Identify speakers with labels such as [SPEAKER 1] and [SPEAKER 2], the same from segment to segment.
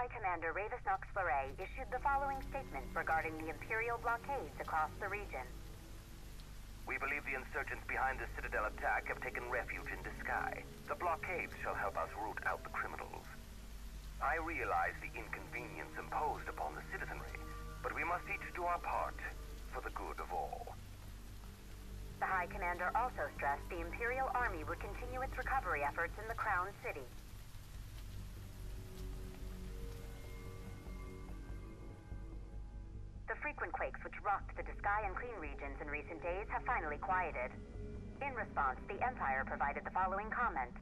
[SPEAKER 1] High Commander Ravus Nox Fleuret issued the following statement regarding the Imperial blockades across the region.
[SPEAKER 2] We believe the insurgents behind the Citadel attack have taken refuge in Duscae. The blockades shall help us root out the criminals. I realize the inconvenience imposed upon the citizenry, but we must each do our part for the good of all.
[SPEAKER 1] The High Commander also stressed the Imperial Army would continue its recovery efforts in the Crown City. The frequent quakes which rocked the Duscae and Cleigne regions in recent days have finally quieted. In response, the Empire provided the following comment.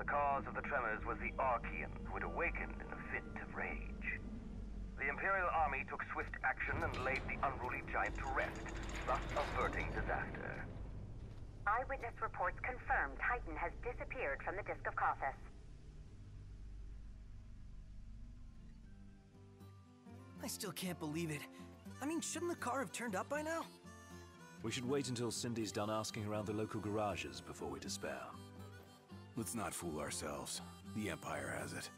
[SPEAKER 2] The cause of the tremors was the Archaean, who had awakened in a fit of rage. The Imperial Army took swift action and laid the unruly giant to rest, thus averting disaster.
[SPEAKER 1] Eyewitness reports confirm Titan has disappeared from the Disc of Cauthess.
[SPEAKER 3] I still can't believe it. I mean, shouldn't the car have turned up by now?
[SPEAKER 4] We should wait until Cindy's done asking around the local garages before we despair.
[SPEAKER 5] Let's not fool ourselves. The Empire has it.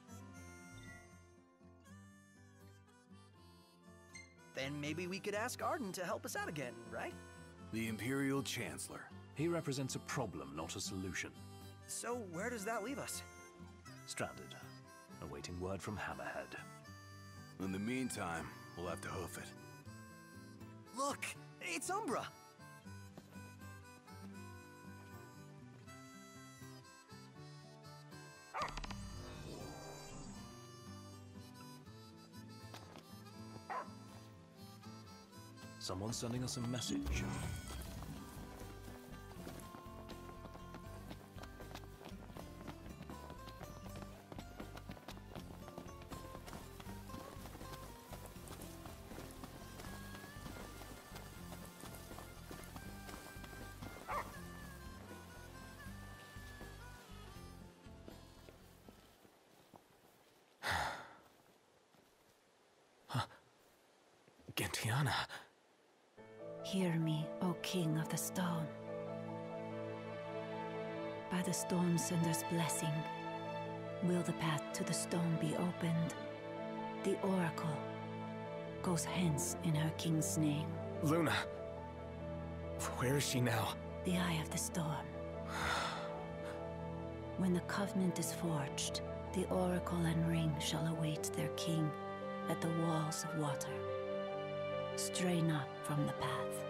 [SPEAKER 3] Then maybe we could ask Ardyn to help us out again, right?
[SPEAKER 5] The Imperial Chancellor.
[SPEAKER 4] He represents a problem, not a solution.
[SPEAKER 3] So where does that leave us?
[SPEAKER 4] Stranded, awaiting word from Hammerhead.
[SPEAKER 5] In the meantime, we'll have to hoof it.
[SPEAKER 3] Look, it's Umbra.
[SPEAKER 4] Someone's sending us a message.
[SPEAKER 3] Gentiana.
[SPEAKER 6] Hear me, O King of the Stone. By the Storm Sender's blessing, will the path to the stone be opened. The Oracle goes hence in her king's name.
[SPEAKER 3] Luna. Where is she now?
[SPEAKER 6] The Eye of the Storm. When the Covenant is forged, the Oracle and Ring shall await their king at the walls of water. Stray not from the path.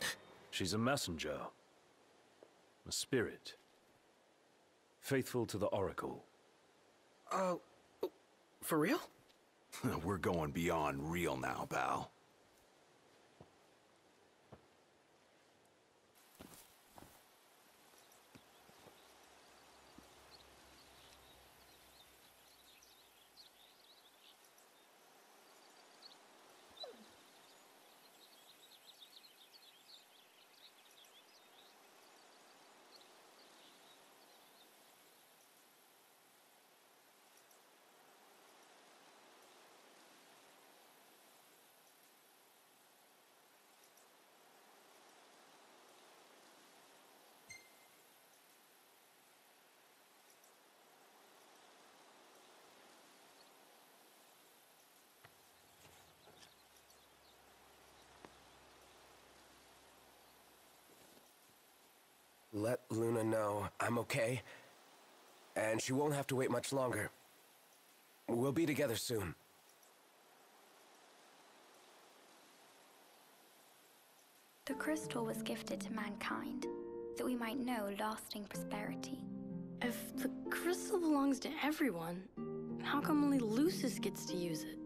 [SPEAKER 4] She's a messenger. A spirit. Faithful to the Oracle.
[SPEAKER 3] Uh, for real?
[SPEAKER 5] We're going beyond real now, pal.
[SPEAKER 7] Let Luna know I'm okay. And she won't have to wait much longer. We'll be together soon.
[SPEAKER 8] The crystal was gifted to mankind, that we might know lasting prosperity.
[SPEAKER 9] If the crystal belongs to everyone, how come only Lucis gets to use it?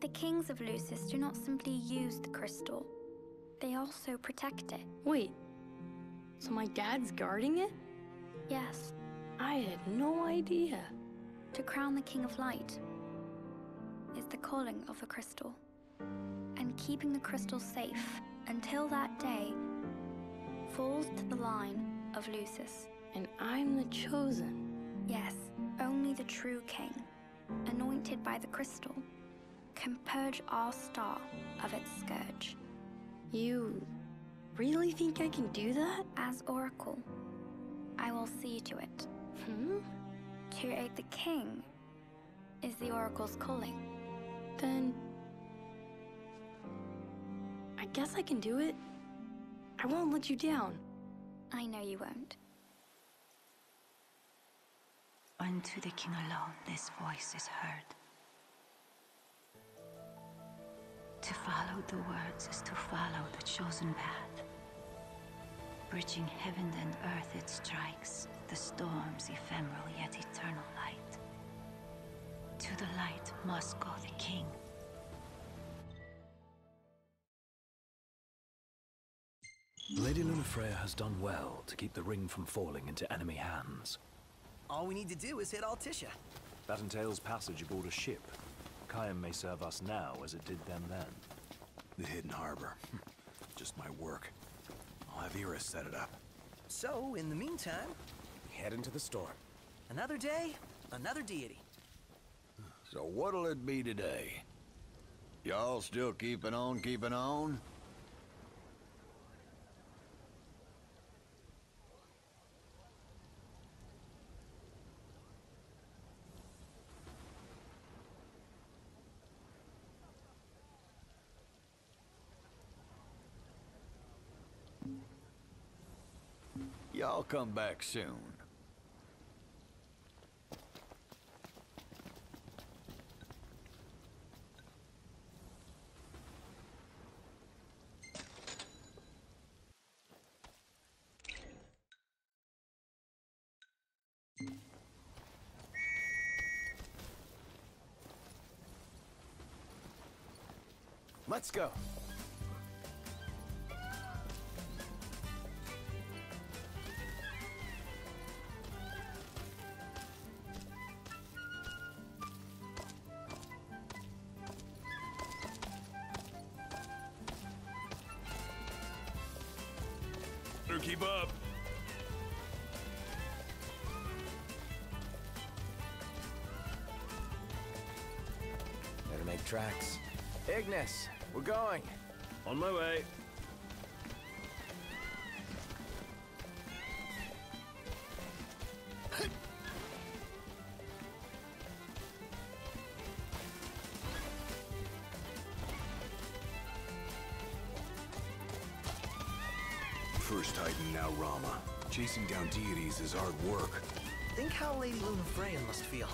[SPEAKER 8] The kings of Lucis do not simply use the crystal, they also protect it.
[SPEAKER 9] Wait, so my dad's guarding it?
[SPEAKER 8] Yes,
[SPEAKER 9] I had no idea.
[SPEAKER 8] to crown the King of Light is the calling of the crystal. And keeping the crystal safe until that day falls to the line of Lucis.
[SPEAKER 9] And I'm the chosen.
[SPEAKER 8] Yes, only the true king, anointed by the crystal, can purge our star of its scourge.
[SPEAKER 9] You really think I can do that?
[SPEAKER 8] As Oracle, I will see to it
[SPEAKER 9] Hmm?
[SPEAKER 8] To aid the king is the Oracle's calling.
[SPEAKER 9] Then. I guess I can do it. I won't let you down.
[SPEAKER 8] I know you won't.
[SPEAKER 6] Unto the king alone this voice is heard. To follow the words is to follow the chosen path. Bridging heaven and earth it strikes, the storm's ephemeral yet eternal light. To the light must go the king.
[SPEAKER 4] Lady Lunafreya has done well to keep the ring from falling into enemy hands.
[SPEAKER 3] All we need to do is hit Altissia.
[SPEAKER 4] That entails passage aboard a ship. Caem may serve us now as it did them then.
[SPEAKER 5] The hidden harbor. Just my work. I'll have Iris set it up.
[SPEAKER 3] So, in the meantime,
[SPEAKER 7] Head into the storm.
[SPEAKER 3] another day, another deity.
[SPEAKER 10] So what'll it be today? Y'all still keeping on, keeping on? Y'all come back soon.
[SPEAKER 7] Let's go. Tracks. Ignis, we're going.
[SPEAKER 4] On my way.
[SPEAKER 5] First Titan, now Ramuh. Chasing down deities is hard work.
[SPEAKER 3] Think how Lady Lunafreya must feel.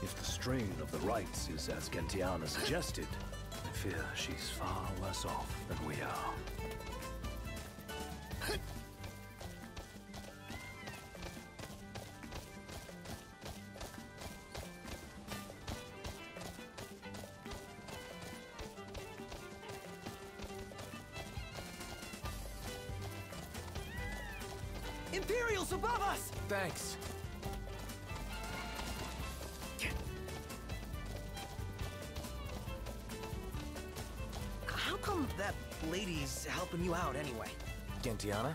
[SPEAKER 4] If the strain of the rites is as Gentiana suggested, I fear she's far worse off than we are.
[SPEAKER 7] Gentiana?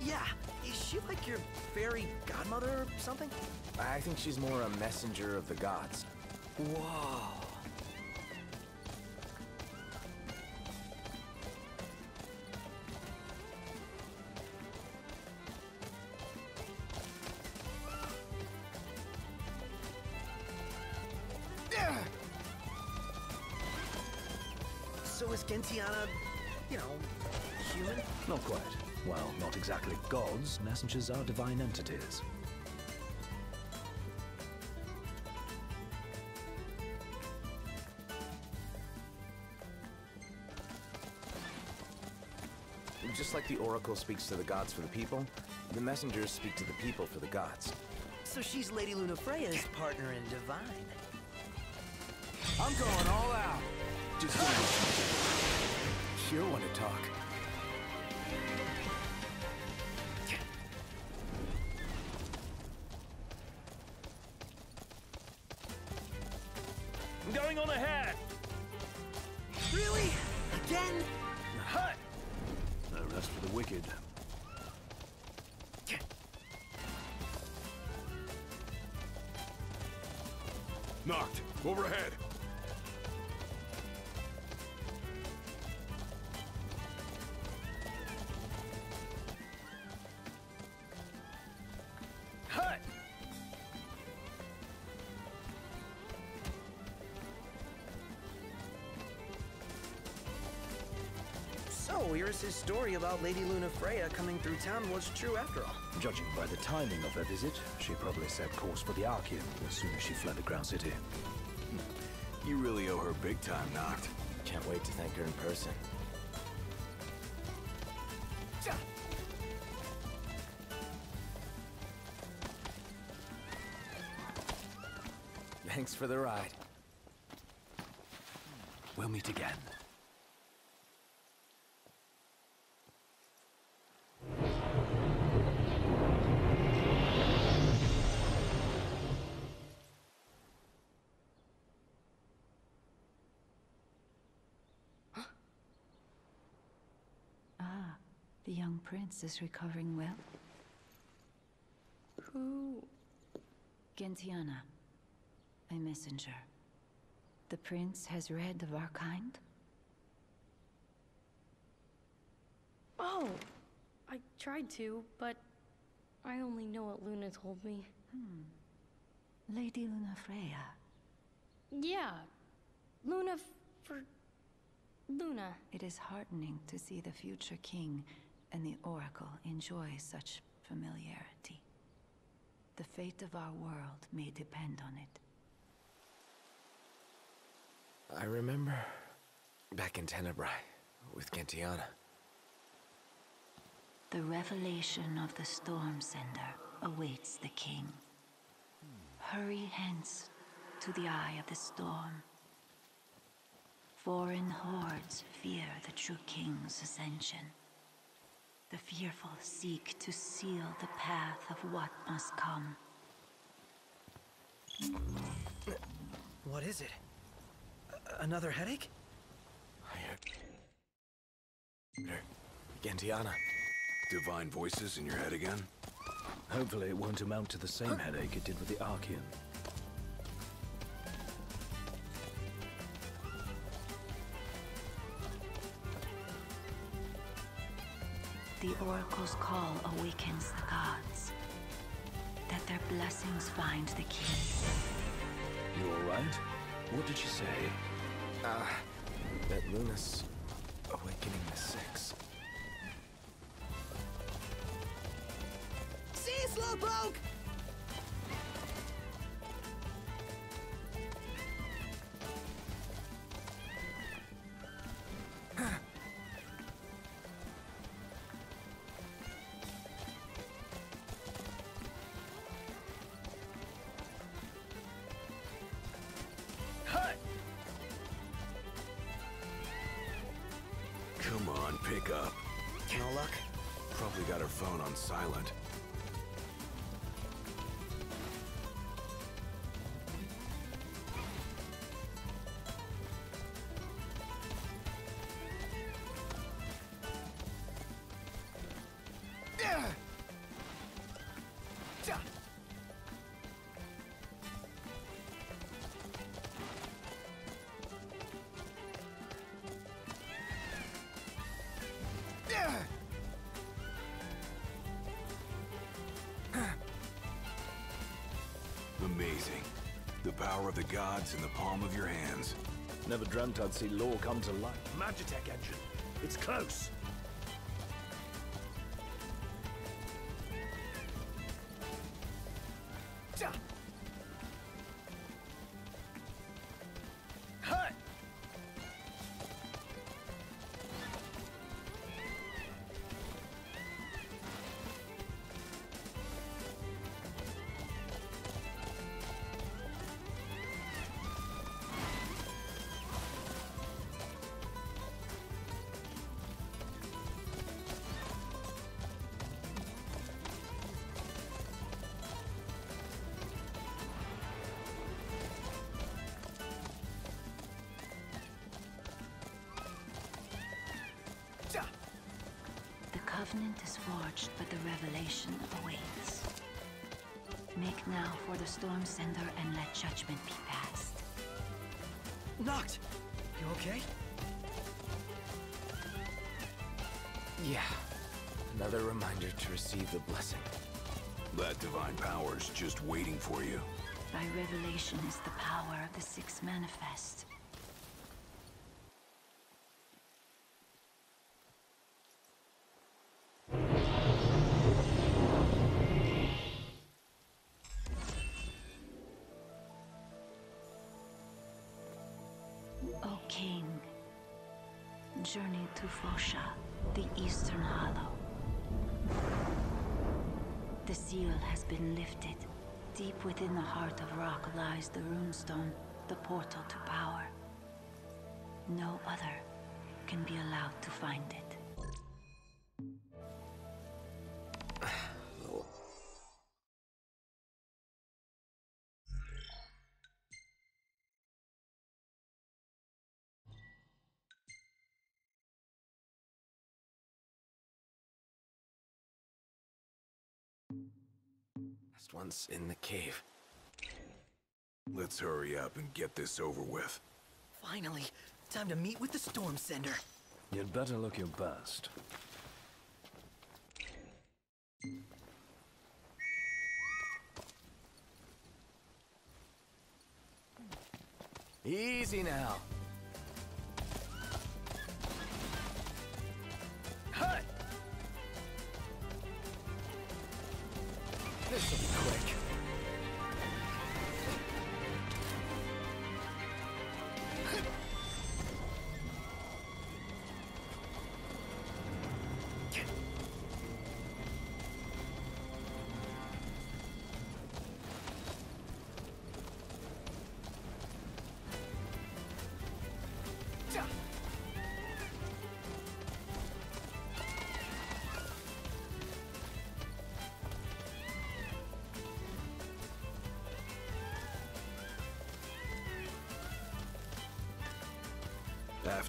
[SPEAKER 3] Yeah, is she like your fairy godmother or something?
[SPEAKER 7] I think she's more a messenger of the gods.
[SPEAKER 3] Whoa.
[SPEAKER 4] Not quite. While not exactly gods, messengers are divine entities.
[SPEAKER 7] Just like the Oracle speaks to the gods for the people, the messengers speak to the people for the gods.
[SPEAKER 3] So she's Lady Lunafreya's partner in divine.
[SPEAKER 7] I'm going all out. Just Sure want to talk.
[SPEAKER 3] So Iris' story about Lady Lunafreya coming through town was true after all.
[SPEAKER 4] Judging by the timing of her visit, she probably set course for the Archaean as soon as she fled the Ground City. Hmm.
[SPEAKER 5] You really owe her big time, Noct.
[SPEAKER 7] Can't wait to thank her in person. Thanks for the ride.
[SPEAKER 4] We'll meet again.
[SPEAKER 6] Prince is recovering well.
[SPEAKER 9] Who?
[SPEAKER 6] Gentiana, a messenger. The prince has read of our kind?
[SPEAKER 9] Oh! I tried to, but I only know what Luna told me.
[SPEAKER 6] Hmm. Lady Lunafreya.
[SPEAKER 9] Yeah. Luna for. Luna.
[SPEAKER 6] It is heartening to see the future king and the Oracle enjoy such familiarity. The fate of our world may depend on it.
[SPEAKER 7] I remember back in Tenebrae with Gentiana.
[SPEAKER 6] The revelation of the Storm Sender awaits the king. Hurry hence to the eye of the storm. Foreign hordes fear the true king's ascension. The fearful seek to seal the path of what must come.
[SPEAKER 3] What is it? A- another headache?
[SPEAKER 7] I heard... Gentiana.
[SPEAKER 5] Divine voices in your head again?
[SPEAKER 4] Hopefully it won't amount to the same headache it did with the Archaean.
[SPEAKER 6] The Oracle's call awakens the gods. That their blessings find the king.
[SPEAKER 4] You alright? What did she say?
[SPEAKER 7] Ah, uh, that Luna's awakening the Six.
[SPEAKER 3] See, Slowpoke!
[SPEAKER 5] Amazing. The power of the gods in the palm of your hands.
[SPEAKER 4] Never dreamt I'd see law come to life.
[SPEAKER 11] Magitech engine. It's close.
[SPEAKER 6] The awaits. Make now for the storm sender and let judgment be passed.
[SPEAKER 3] Noct! You okay?
[SPEAKER 7] Yeah. Another reminder to receive the blessing.
[SPEAKER 5] That divine power's just waiting for you.
[SPEAKER 6] By revelation is the power of the Six Manifest. Lifted. Deep within the heart of rock lies the runestone, the portal to power. No other can be allowed to find it.
[SPEAKER 7] Last one's in the cave.
[SPEAKER 5] Let's hurry up and get this over with.
[SPEAKER 3] Finally, time to meet with the Storm Sender.
[SPEAKER 4] You'd better look your best.
[SPEAKER 3] Easy now.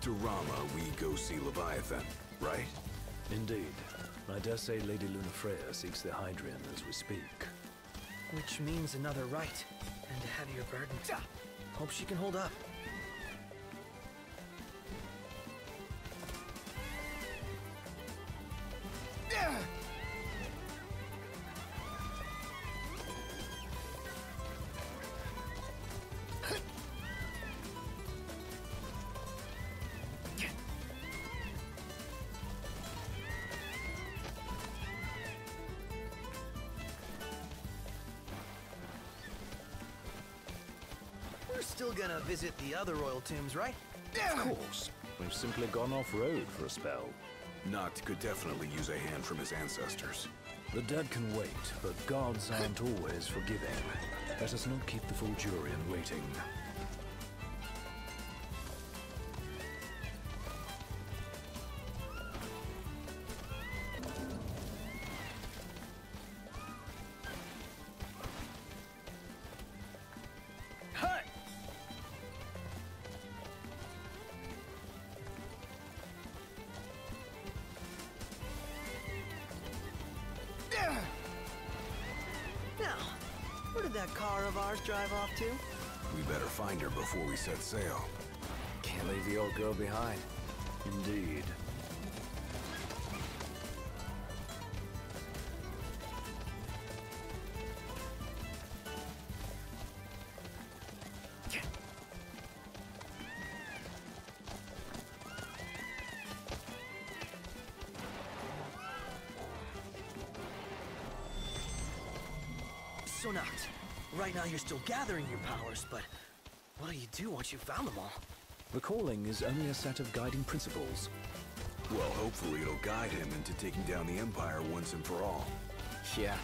[SPEAKER 5] After Ramuh, we go see Leviathan, right?
[SPEAKER 4] Indeed. I dare say Lady Lunafreya seeks the Hydraean as we speak.
[SPEAKER 3] Which means another rite, and a heavier burden. Hope she can hold up. Gonna visit the other royal tombs, right?
[SPEAKER 4] Of course. We've simply gone off-road for a spell.
[SPEAKER 5] Noct could definitely use a hand from his ancestors.
[SPEAKER 4] The dead can wait, but gods aren't always forgiving. Let us not keep the Fulgurian waiting.
[SPEAKER 5] Find her before we set sail.
[SPEAKER 7] Can't leave the old girl behind.
[SPEAKER 4] Indeed.
[SPEAKER 3] Sonat. Right now you're still gathering your powers, but what do you do once you've found them all?
[SPEAKER 4] The calling is only a set of guiding principles.
[SPEAKER 5] Well, hopefully it'll guide him into taking down the Empire once and for all.
[SPEAKER 7] Yeah,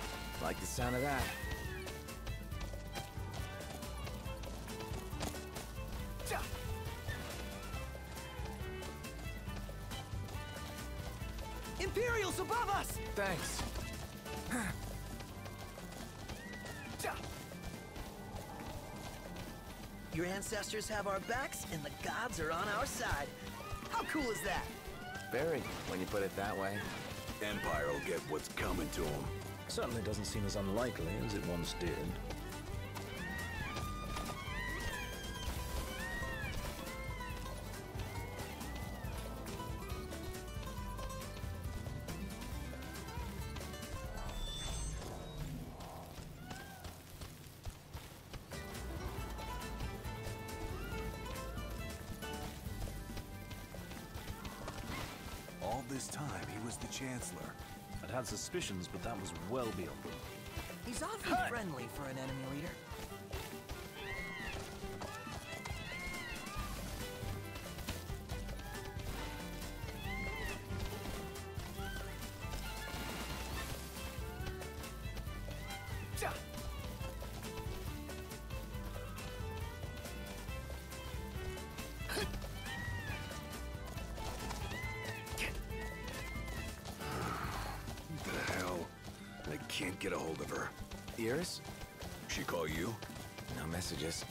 [SPEAKER 7] like the sound of that.
[SPEAKER 3] Imperials above us!
[SPEAKER 7] Thanks.
[SPEAKER 3] Ancestors have our backs, and the gods are on our side. How cool is that?
[SPEAKER 7] Very, when you put it that way.
[SPEAKER 5] Empire will get what's coming to him.
[SPEAKER 4] Certainly doesn't seem as unlikely as it once did. Suspicions, but that was well beyond them.
[SPEAKER 3] He's awfully friendly for an enemy leader.
[SPEAKER 5] Get a hold of her.
[SPEAKER 7] Iris?
[SPEAKER 5] She call you?
[SPEAKER 7] No messages.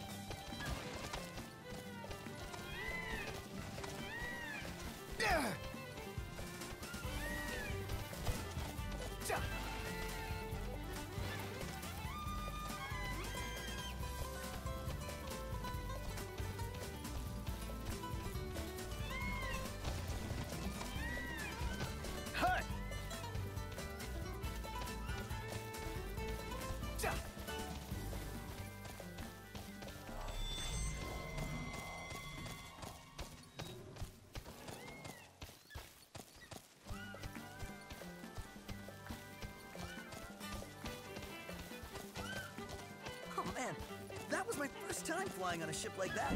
[SPEAKER 3] Flying on a ship like that.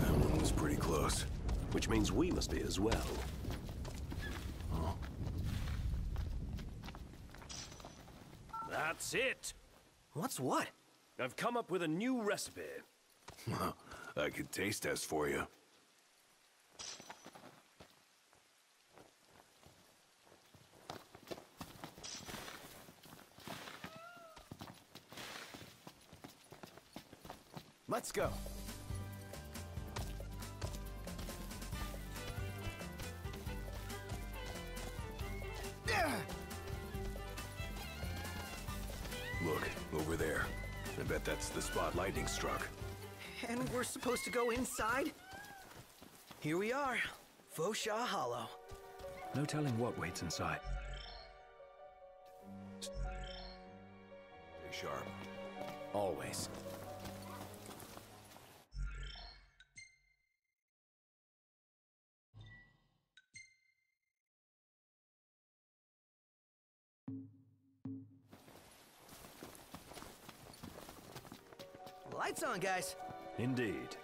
[SPEAKER 5] That one was pretty close.
[SPEAKER 11] Which means we must be as well. That's it!
[SPEAKER 3] What's what?
[SPEAKER 11] I've come up with a new recipe.
[SPEAKER 5] I could taste test for you.
[SPEAKER 7] Let's go.
[SPEAKER 5] Look, over there. I bet that's the spot lightning struck.
[SPEAKER 3] And we're supposed to go inside? Here we are, Fociaugh Hollow.
[SPEAKER 4] No telling what waits inside.
[SPEAKER 5] Stay sharp.
[SPEAKER 7] Always.
[SPEAKER 3] Guys.
[SPEAKER 11] Indeed.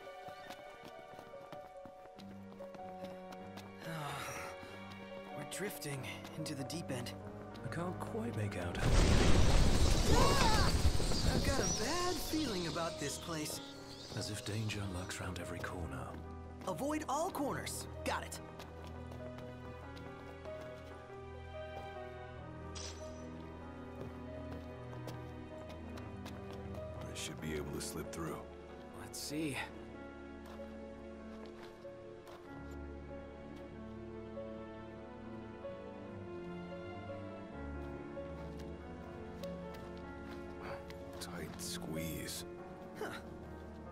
[SPEAKER 3] We're drifting into the deep end.
[SPEAKER 4] I can't quite make out. Ah!
[SPEAKER 3] I've got a bad feeling about this place.
[SPEAKER 4] As if danger lurks round every corner.
[SPEAKER 3] Avoid all corners. Got it.
[SPEAKER 7] See.
[SPEAKER 5] Tight squeeze.
[SPEAKER 3] Huh.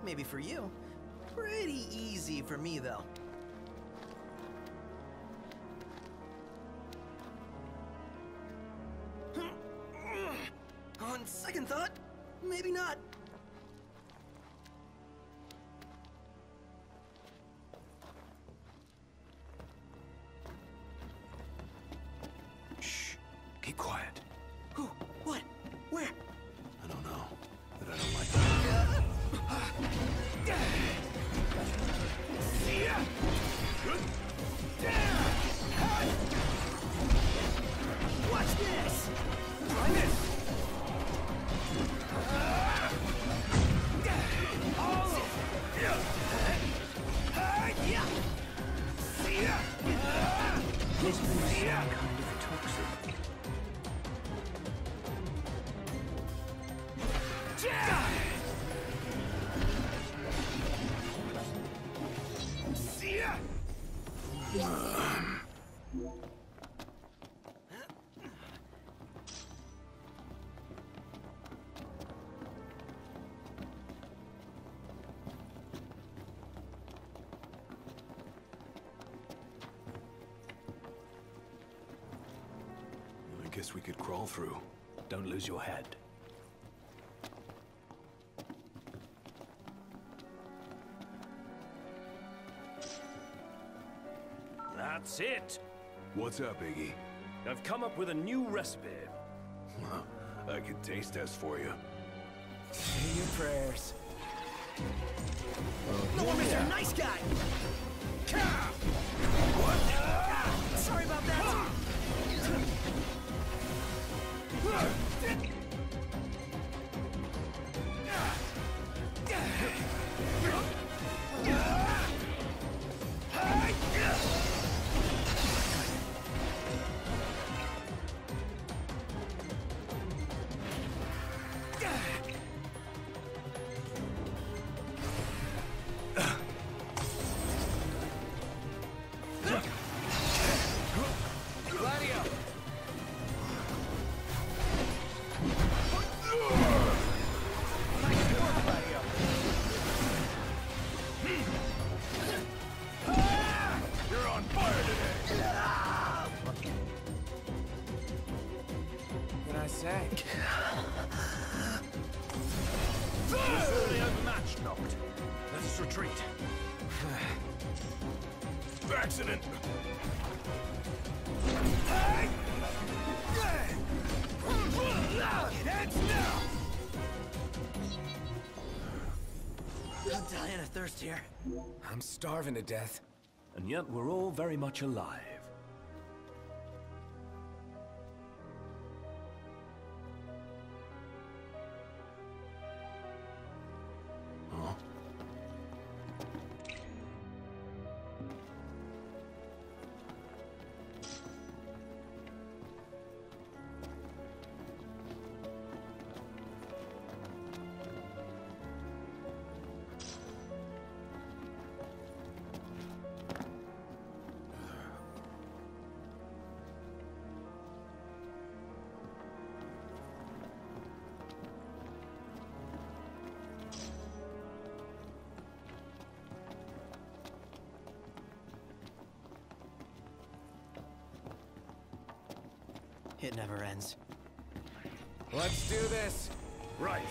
[SPEAKER 3] Maybe for you. Pretty easy for me, though. Hmm. On second thought, maybe not.
[SPEAKER 5] Guess we could crawl through.
[SPEAKER 4] Don't lose your head.
[SPEAKER 11] That's it!
[SPEAKER 5] What's up, Iggy?
[SPEAKER 11] I've come up with a new recipe.
[SPEAKER 5] I could taste test for you.
[SPEAKER 7] Say your prayers.
[SPEAKER 3] No more Mr. Nice Guy! What? Thirst here.
[SPEAKER 7] I'm starving to death.
[SPEAKER 4] And yet we're all very much alive.
[SPEAKER 3] It never ends.
[SPEAKER 7] Let's do this.
[SPEAKER 11] Right.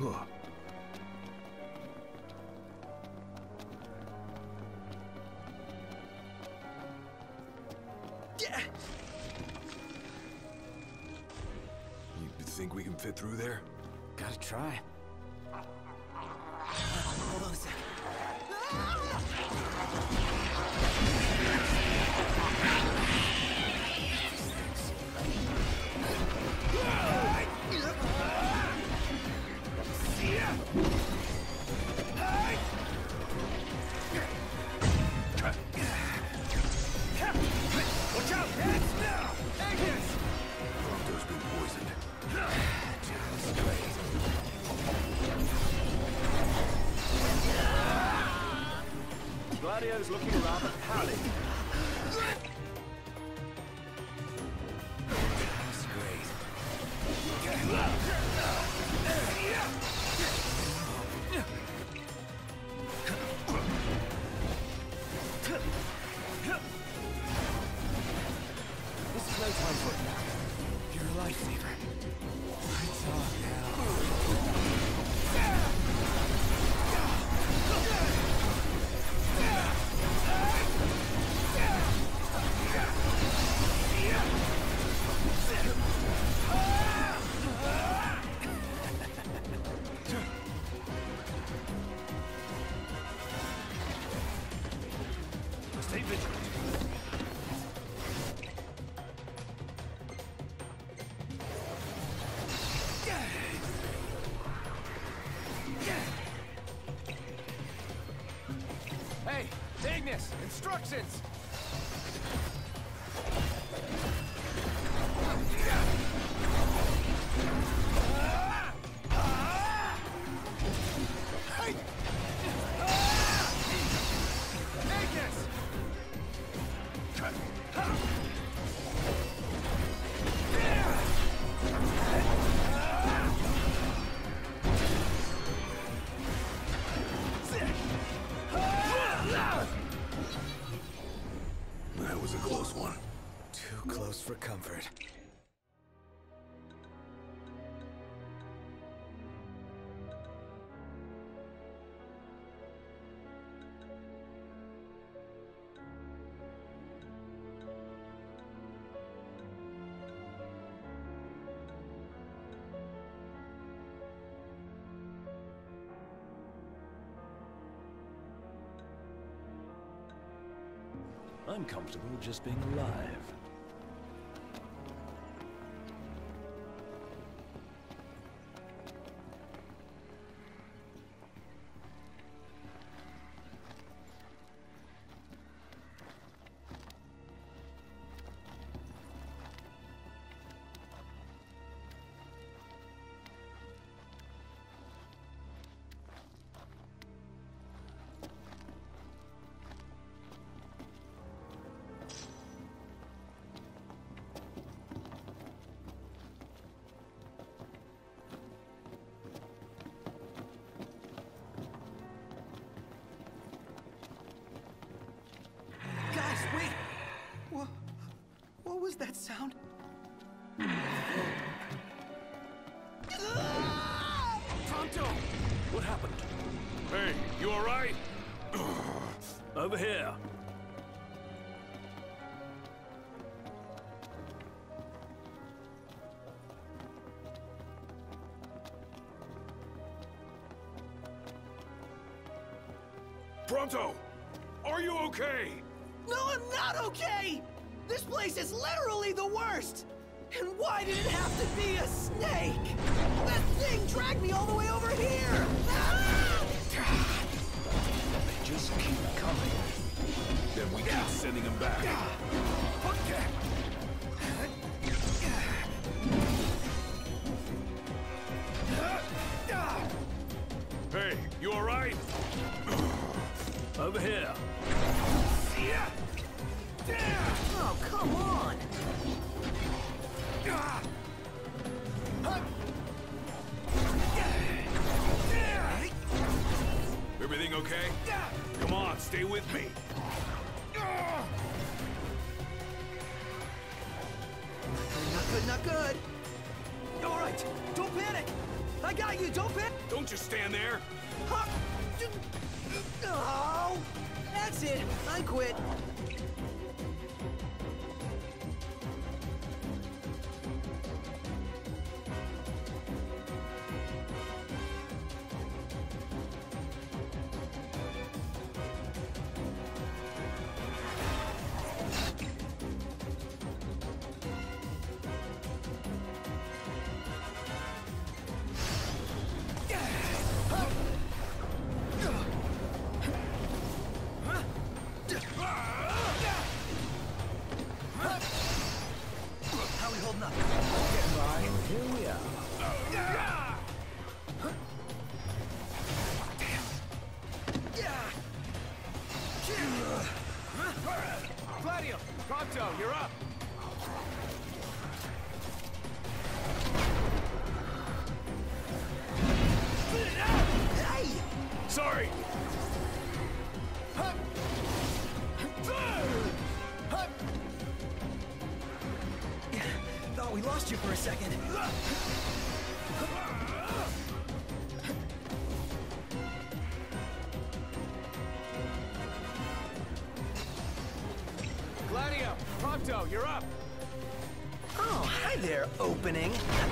[SPEAKER 5] Huh. You think we can fit through there?
[SPEAKER 7] Gotta try. Hey, Ignis! Instructions!
[SPEAKER 4] I'm comfortable just being alive.
[SPEAKER 3] That sound?
[SPEAKER 11] Prompto! What happened? Hey, you alright?
[SPEAKER 4] Over here.
[SPEAKER 3] Place is literally the worst! And why did it have to be a snake? That thing dragged me all the way over here! Ah!
[SPEAKER 4] They just keep coming.
[SPEAKER 5] Then we keep sending him back.
[SPEAKER 3] Opening.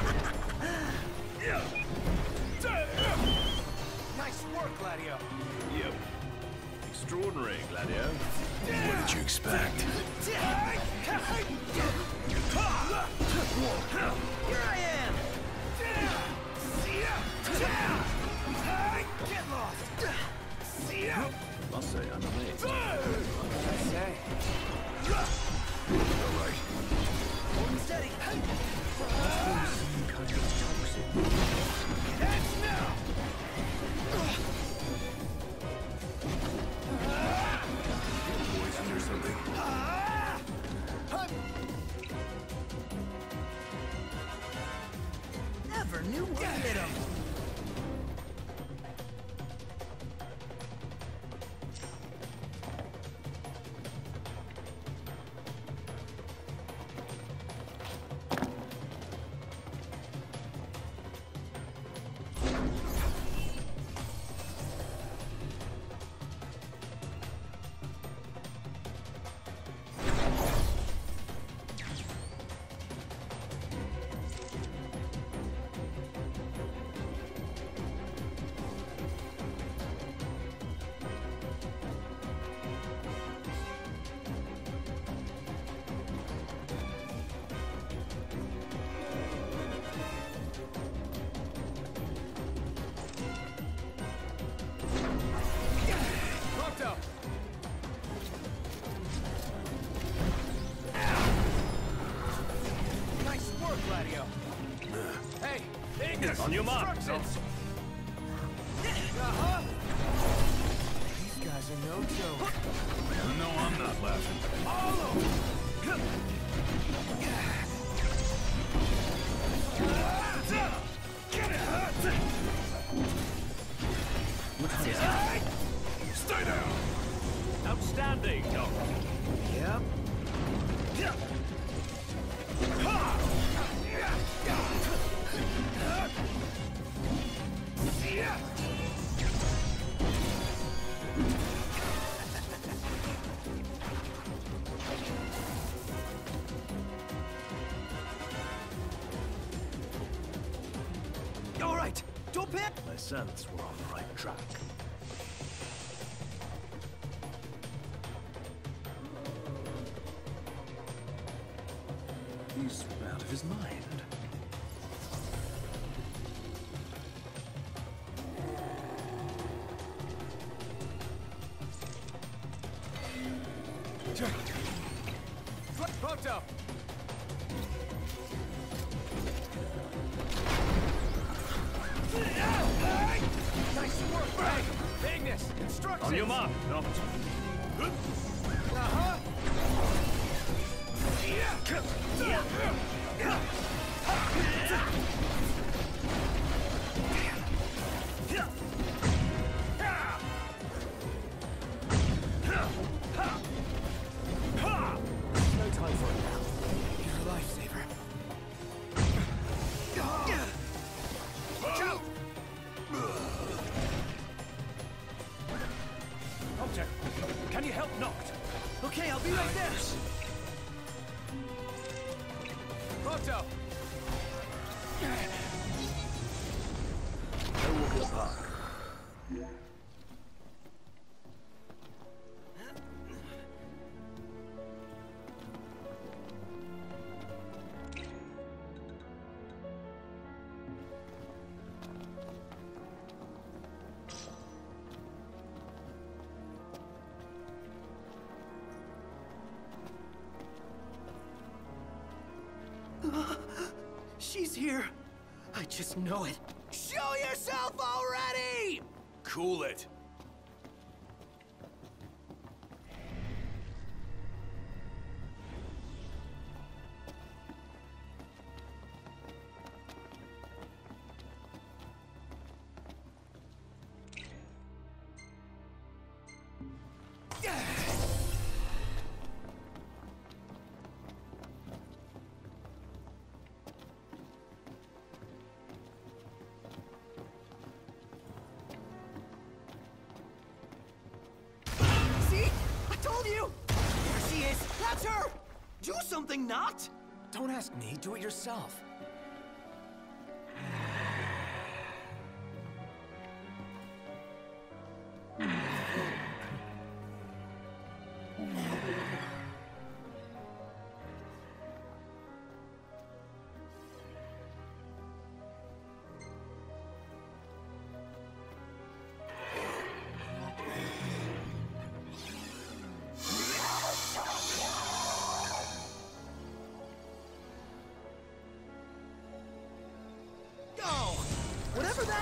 [SPEAKER 4] Sense we're
[SPEAKER 11] Doctor.
[SPEAKER 4] Can you help Noct?
[SPEAKER 11] Okay,
[SPEAKER 3] I'll be right there. Prompto! Go walk in the park. something not?
[SPEAKER 7] Don't ask me, do it yourself.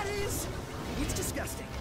[SPEAKER 3] It's disgusting.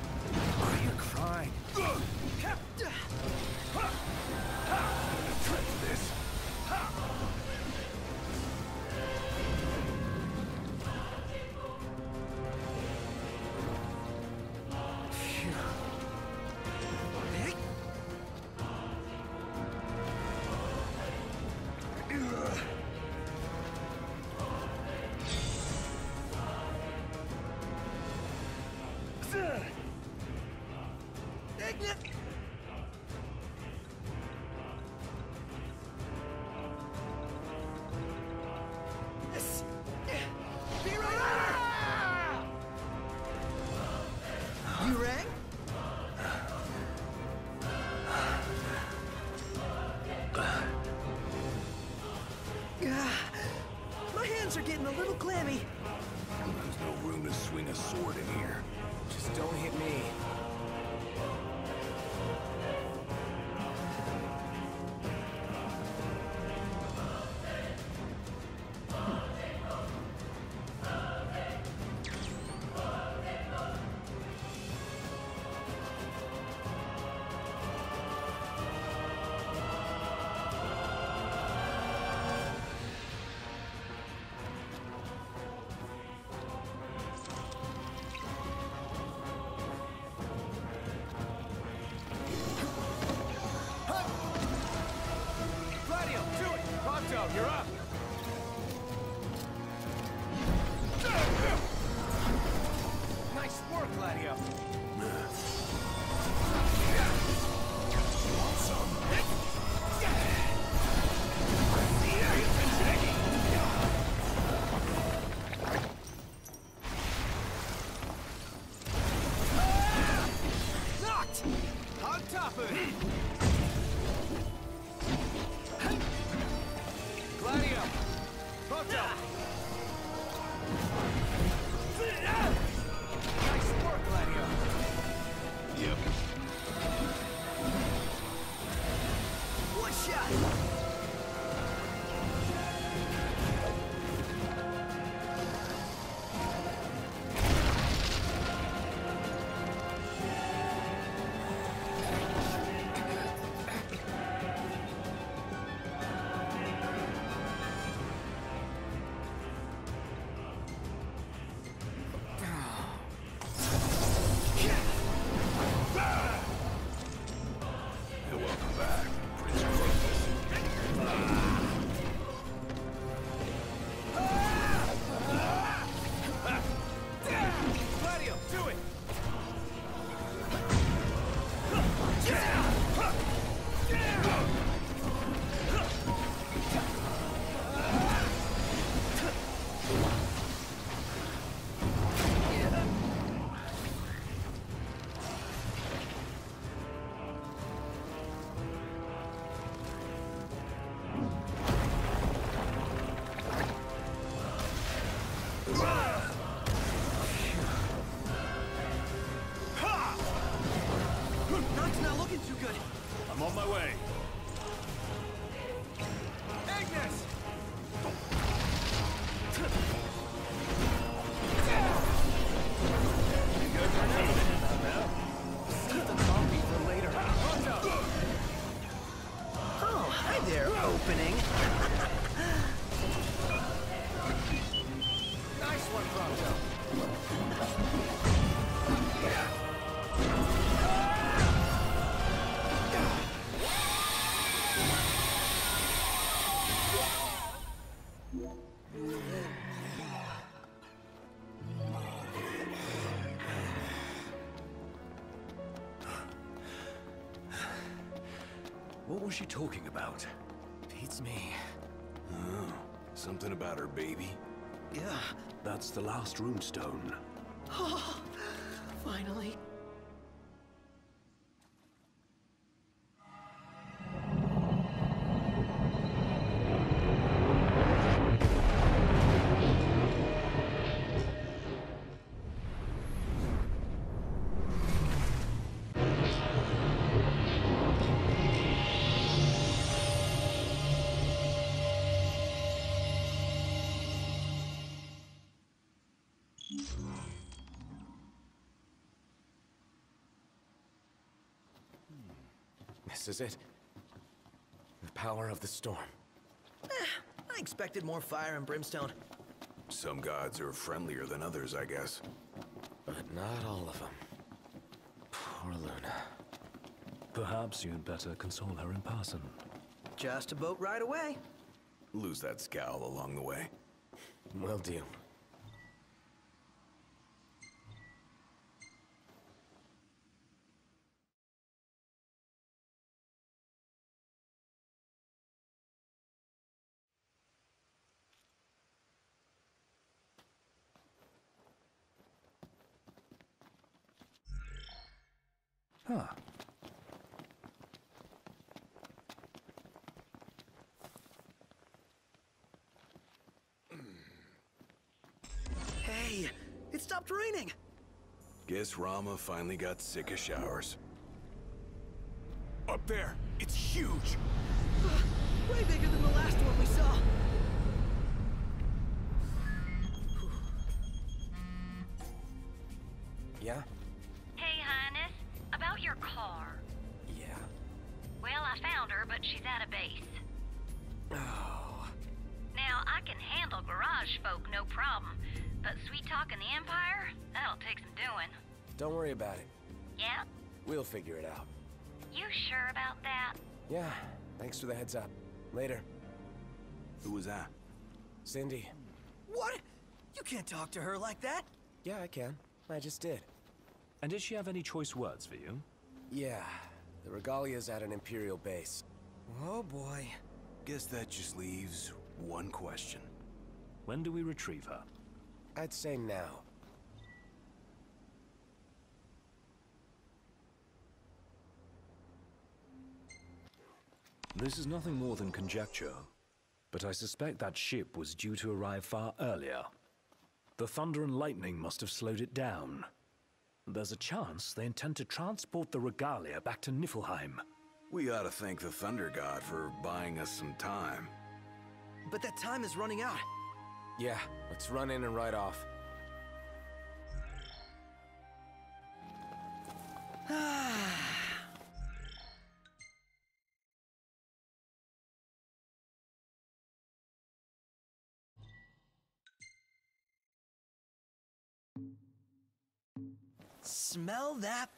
[SPEAKER 4] She talking about?
[SPEAKER 7] Beats me.
[SPEAKER 5] Oh, something about her baby?
[SPEAKER 3] Yeah.
[SPEAKER 4] That's the last runestone.
[SPEAKER 3] Oh,
[SPEAKER 7] This is it. The power of the storm.
[SPEAKER 3] Eh, I expected more fire and brimstone.
[SPEAKER 5] Some gods are friendlier than others, I guess.
[SPEAKER 7] But not all of them. Poor Luna.
[SPEAKER 4] Perhaps you'd better console her in person.
[SPEAKER 3] Just a boat ride away.
[SPEAKER 5] Lose that scowl along the way.
[SPEAKER 7] Will do.
[SPEAKER 4] Huh.
[SPEAKER 3] Hey, it stopped raining.
[SPEAKER 5] Guess Ramuh finally got sick of showers. Up there! It's huge!
[SPEAKER 3] Way bigger than the last one we saw.
[SPEAKER 7] Yeah?
[SPEAKER 12] Hey, Highness. About your car.
[SPEAKER 7] Yeah.
[SPEAKER 12] Well, I found her, but she's out of base.
[SPEAKER 7] Oh.
[SPEAKER 12] Now, I can handle garage folk, no problem. But sweet talking the Empire? That'll take some doing.
[SPEAKER 7] Don't worry about it.
[SPEAKER 12] Yeah?
[SPEAKER 7] We'll figure it out.
[SPEAKER 12] You sure about that?
[SPEAKER 7] Yeah. Thanks for the heads up. Later.
[SPEAKER 5] Who was that?
[SPEAKER 7] Cindy.
[SPEAKER 3] What? You can't talk to her like that.
[SPEAKER 7] Yeah, I can. I just did.
[SPEAKER 4] And did she have any choice words for you?
[SPEAKER 7] Yeah. The Regalia's at an Imperial base.
[SPEAKER 3] Oh boy.
[SPEAKER 5] Guess that just leaves one question.
[SPEAKER 4] When do we retrieve her?
[SPEAKER 7] I'd say now.
[SPEAKER 4] This is nothing more than conjecture, but I suspect that ship was due to arrive far earlier. The thunder and lightning must have slowed it down. There's a chance they intend to transport the regalia back to Niflheim.
[SPEAKER 5] We ought to thank the Thunder God for buying us some time.
[SPEAKER 3] But that time is running out.
[SPEAKER 7] Yeah, let's run in and ride off.
[SPEAKER 3] Smell that